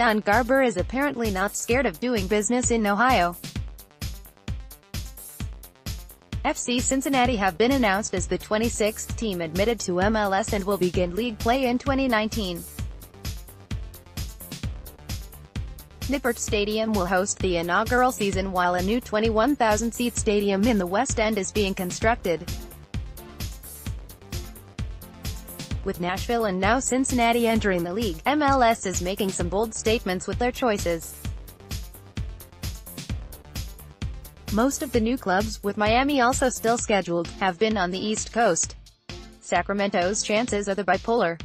Don Garber is apparently not scared of doing business in Ohio. FC Cincinnati have been announced as the 26th team admitted to MLS and will begin league play in 2019. Nippert Stadium will host the inaugural season while a new 21,000-seat stadium in the West End is being constructed. With Nashville and now Cincinnati entering the league, MLS is making some bold statements with their choices. Most of the new clubs, with Miami also still scheduled, have been on the East Coast. Sacramento's chances are the bipolar.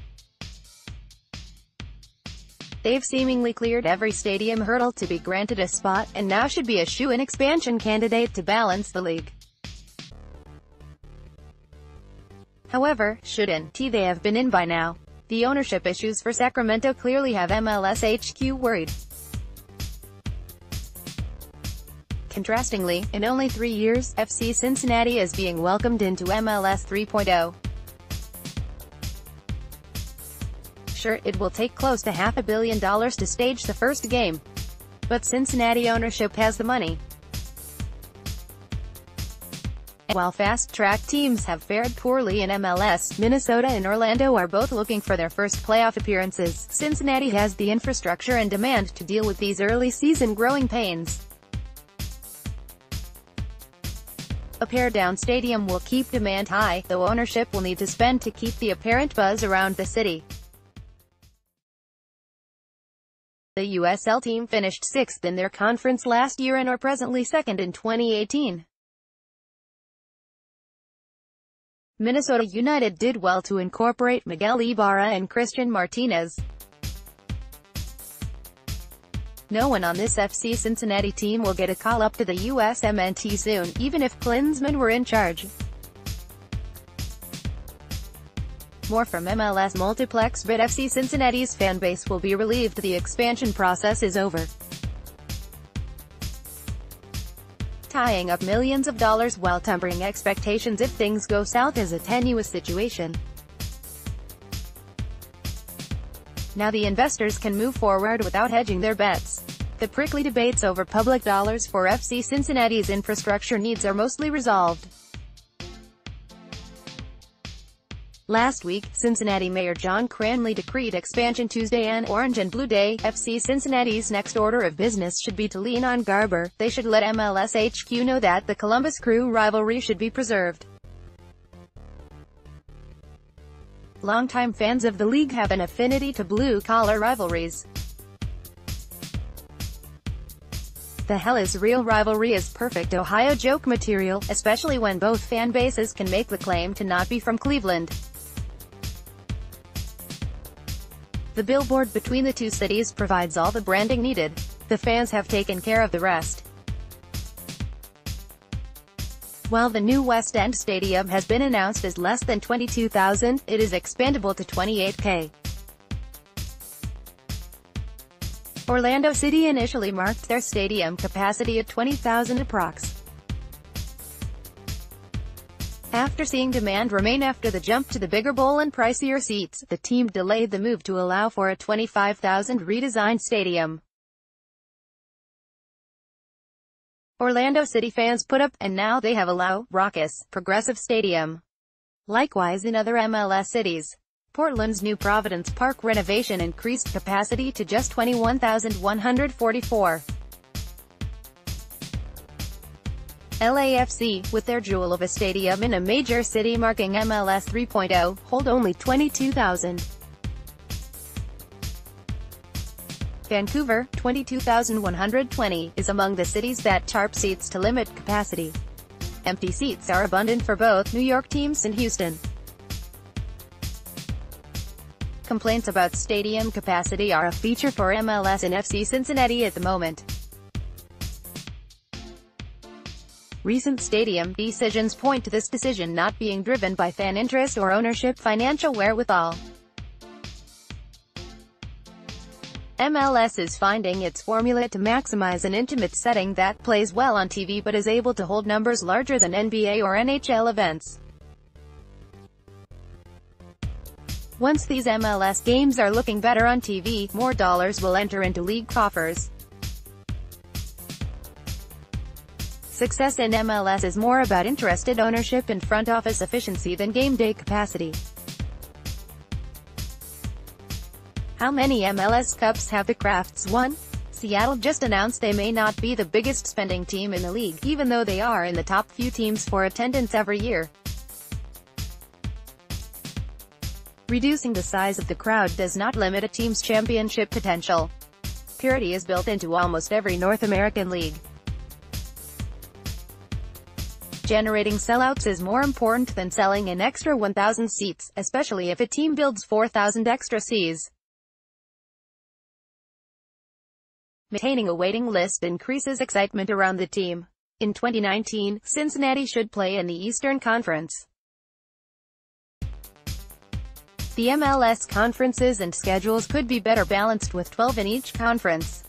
They've seemingly cleared every stadium hurdle to be granted a spot, and now should be a shoe-in expansion candidate to balance the league. However, shouldn't they have been in by now? The ownership issues for Sacramento clearly have MLS HQ worried. Contrastingly, in only three years, FC Cincinnati is being welcomed into MLS 3.0. Sure, it will take close to half a billion dollars to stage the first game. But Cincinnati ownership has the money. While fast-track teams have fared poorly in MLS, Minnesota and Orlando are both looking for their first playoff appearances. Cincinnati has the infrastructure and demand to deal with these early season growing pains. A pared-down stadium will keep demand high, though ownership will need to spend to keep the apparent buzz around the city. The USL team finished sixth in their conference last year and are presently second in 2018. Minnesota United did well to incorporate Miguel Ibarra and Christian Martinez. No one on this FC Cincinnati team will get a call up to the USMNT soon, even if Klinsmann were in charge. More from MLS Multiplex but FC Cincinnati's fanbase will be relieved the expansion process is over. Tying up millions of dollars while tempering expectations if things go south is a tenuous situation. Now the investors can move forward without hedging their bets. The prickly debates over public dollars for FC Cincinnati's infrastructure needs are mostly resolved. Last week, Cincinnati Mayor John Cranley decreed expansion Tuesday and Orange and Blue Day. FC Cincinnati's next order of business should be to lean on Garber. They should let MLS HQ know that the Columbus Crew rivalry should be preserved. Longtime fans of the league have an affinity to blue-collar rivalries. The hell is real rivalry is perfect Ohio joke material, especially when both fan bases can make the claim to not be from Cleveland. The billboard between the two cities provides all the branding needed. The fans have taken care of the rest. While the new West End Stadium has been announced as less than 22,000, it is expandable to 28k. Orlando City initially marked their stadium capacity at 20,000 approx. After seeing demand remain after the jump to the bigger bowl and pricier seats, the team delayed the move to allow for a 25,000 redesigned stadium. Orlando City fans put up, and now they have a loud, raucous, progressive stadium. Likewise in other MLS cities. Portland's new Providence Park renovation increased capacity to just 21,144. LAFC, with their jewel of a stadium in a major city marking MLS 3.0, hold only 22,000. Vancouver, 22,120, is among the cities that tarp seats to limit capacity. Empty seats are abundant for both New York teams and Houston. Complaints about stadium capacity are a feature for MLS and FC Cincinnati at the moment. Recent stadium decisions point to this decision not being driven by fan interest or ownership financial wherewithal. MLS is finding its formula to maximize an intimate setting that plays well on TV but is able to hold numbers larger than NBA or NHL events. Once these MLS games are looking better on TV, more dollars will enter into league coffers. Success in MLS is more about interested ownership and front office efficiency than game day capacity. How many MLS Cups have the Krafts won? Seattle just announced they may not be the biggest spending team in the league, even though they are in the top few teams for attendance every year. Reducing the size of the crowd does not limit a team's championship potential. Purity is built into almost every North American league. Generating sellouts is more important than selling an extra 1,000 seats, especially if a team builds 4,000 extra seats. Maintaining a waiting list increases excitement around the team. In 2019, Cincinnati should play in the Eastern Conference. The MLS conferences and schedules could be better balanced with 12 in each conference.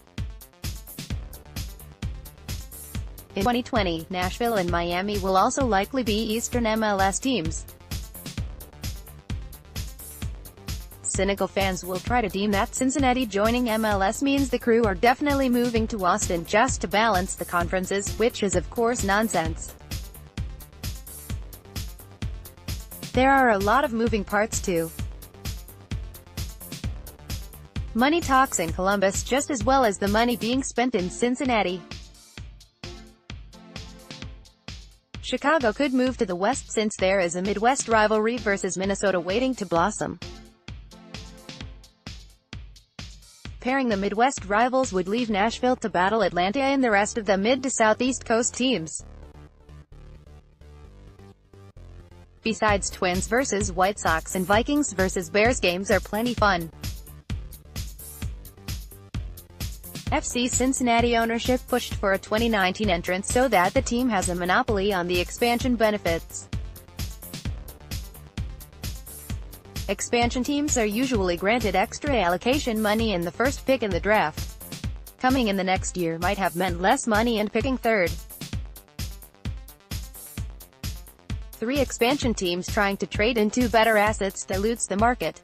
In 2020, Nashville and Miami will also likely be Eastern MLS teams. Cynical fans will try to deem that Cincinnati joining MLS means the crew are definitely moving to Austin just to balance the conferences, which is of course nonsense. There are a lot of moving parts too. Money talks in Columbus just as well as the money being spent in Cincinnati. Chicago could move to the West since there is a Midwest rivalry versus Minnesota waiting to blossom. Pairing the Midwest rivals would leave Nashville to battle Atlanta and the rest of the Mid to Southeast Coast teams. Besides Twins versus White Sox and Vikings versus Bears games are plenty fun. FC Cincinnati ownership pushed for a 2019 entrance so that the team has a monopoly on the expansion benefits. Expansion teams are usually granted extra allocation money in the first pick in the draft. Coming in the next year might have meant less money and picking third. Three expansion teams trying to trade into better assets dilutes the market.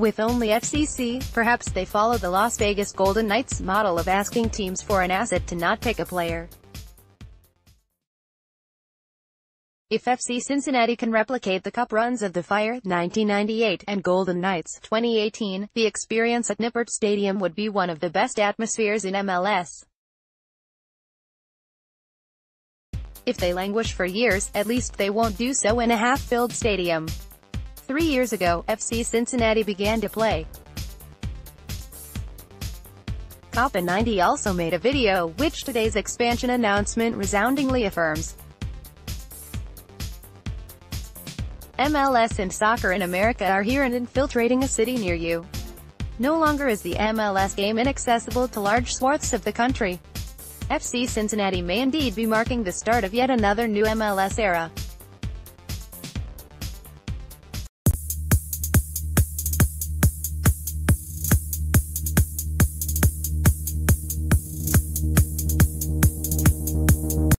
With only FCC, perhaps they follow the Las Vegas Golden Knights model of asking teams for an asset to not pick a player. If FC Cincinnati can replicate the cup runs of the Fire 1998 and Golden Knights 2018, the experience at Nippert Stadium would be one of the best atmospheres in MLS. If they languish for years, at least they won't do so in a half-filled stadium. Three years ago, FC Cincinnati began to play. Copa 90 also made a video, which today's expansion announcement resoundingly affirms. MLS and soccer in America are here and infiltrating a city near you. No longer is the MLS game inaccessible to large swaths of the country. FC Cincinnati may indeed be marking the start of yet another new MLS era.